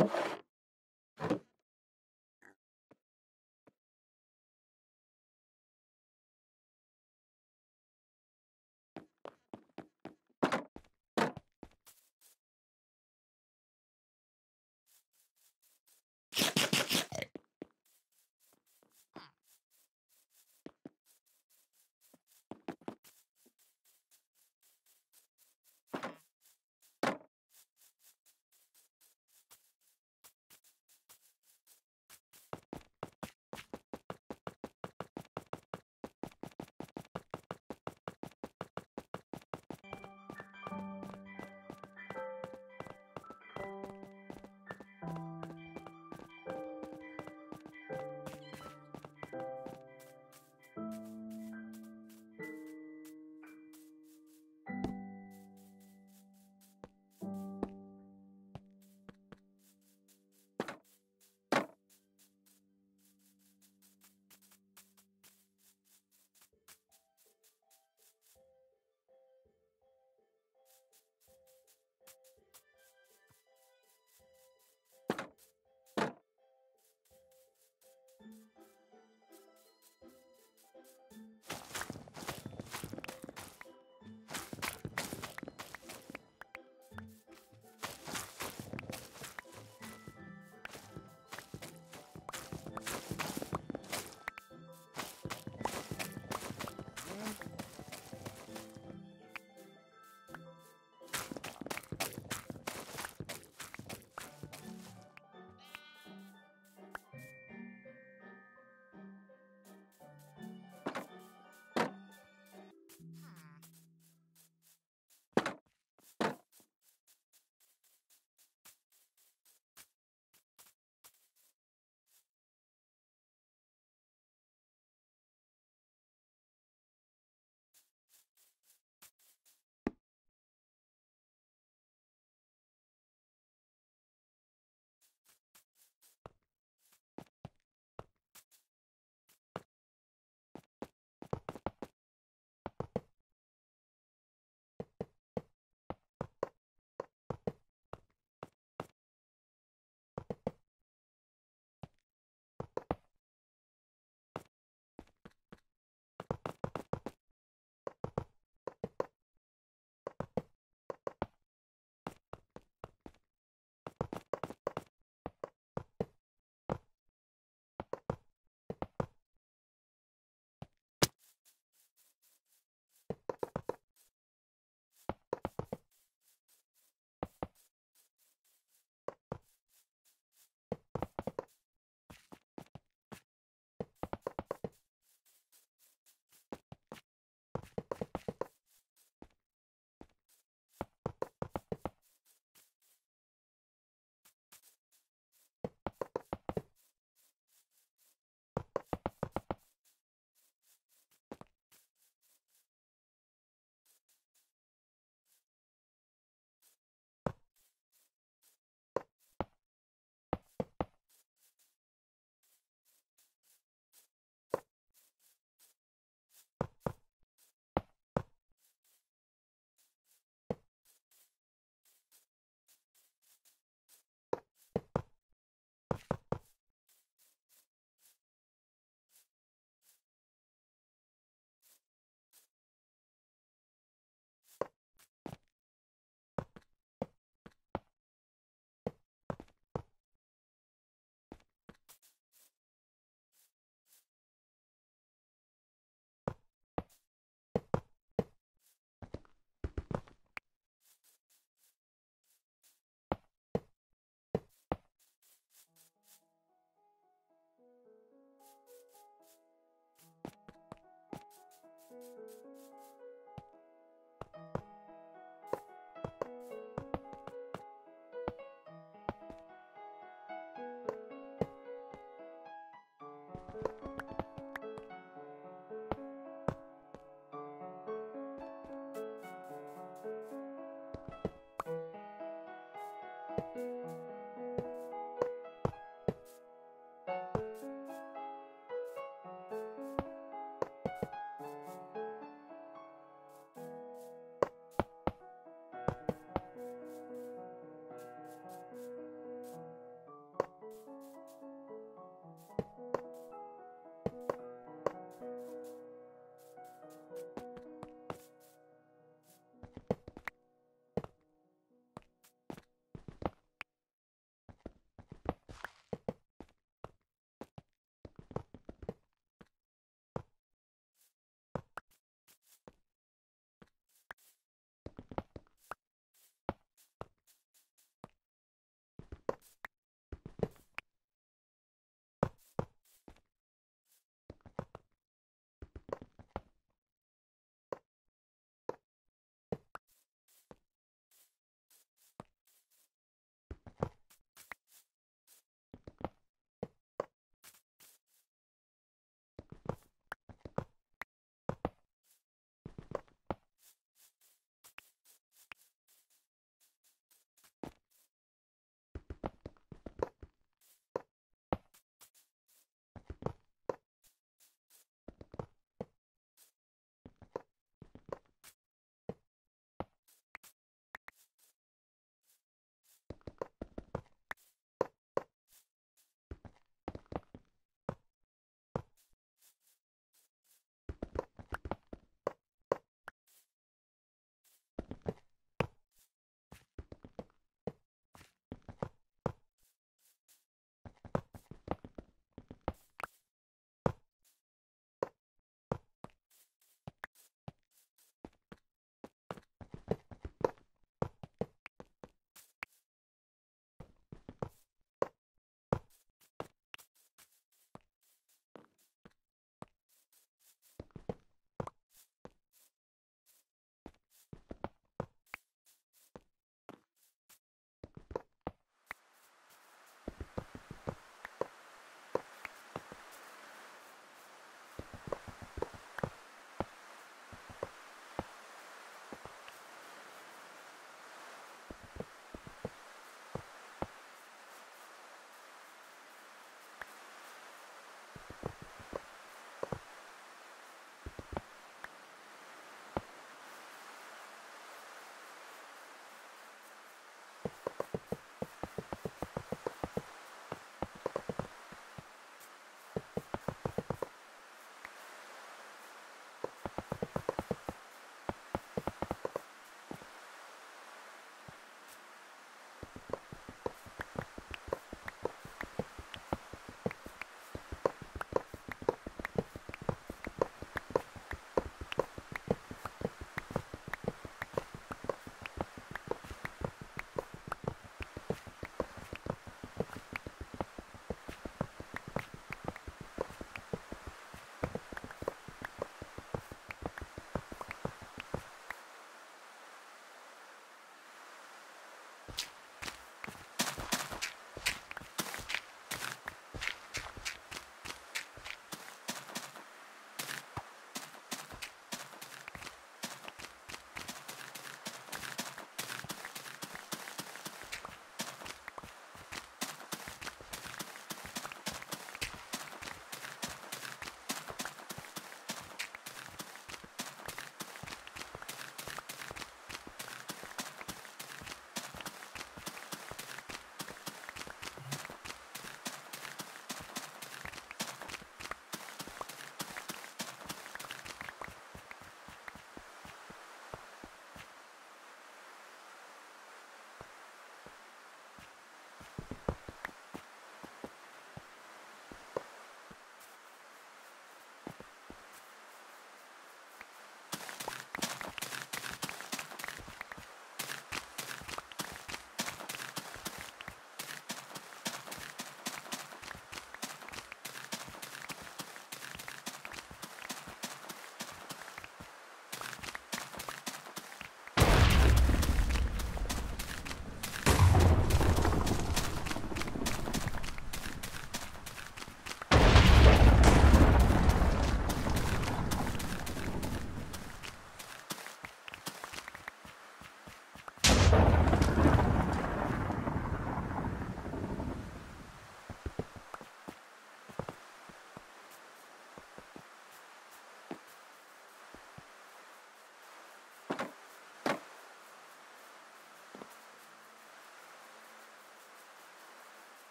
you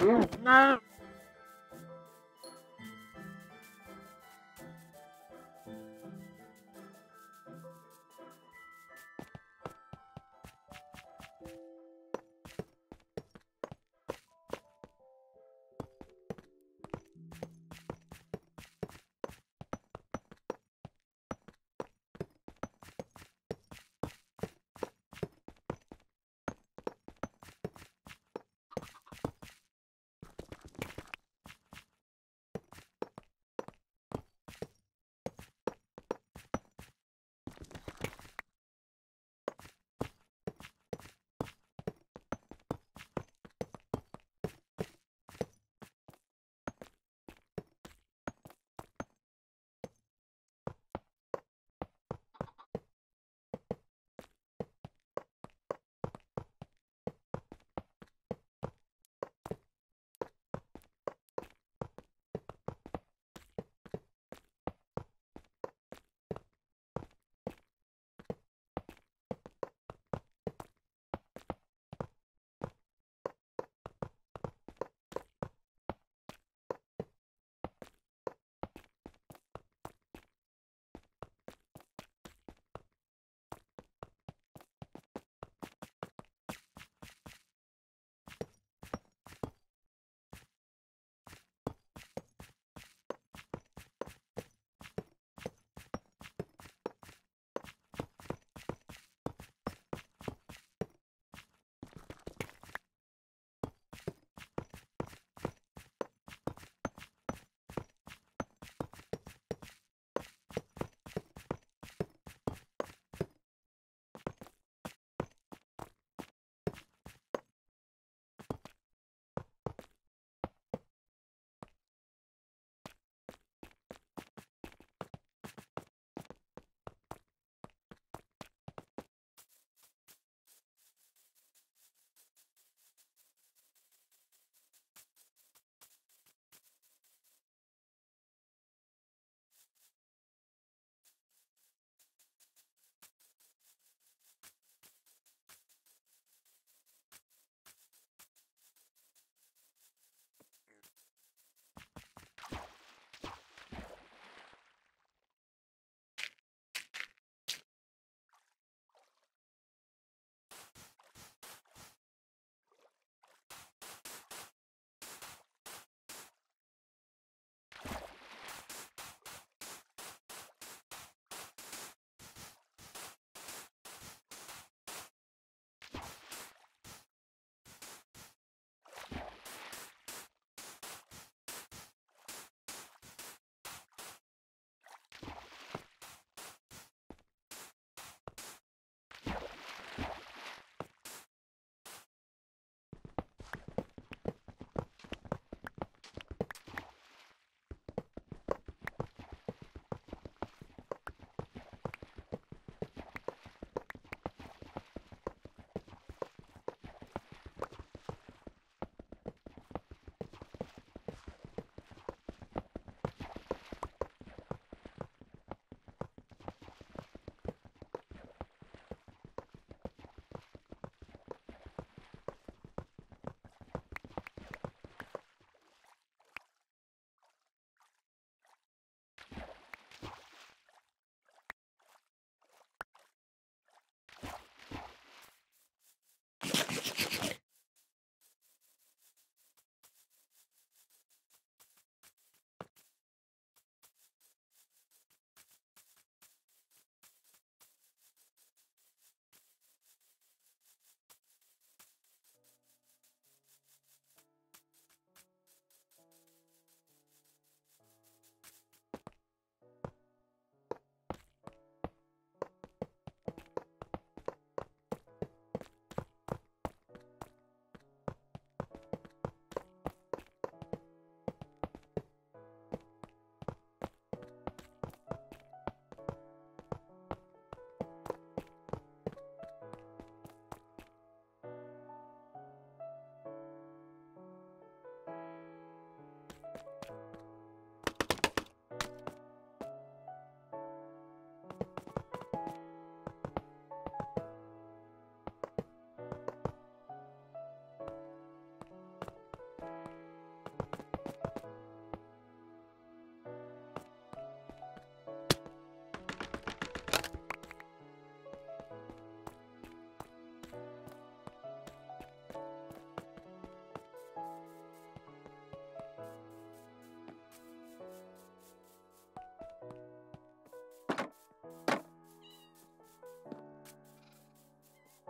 Mm. No.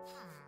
Huh.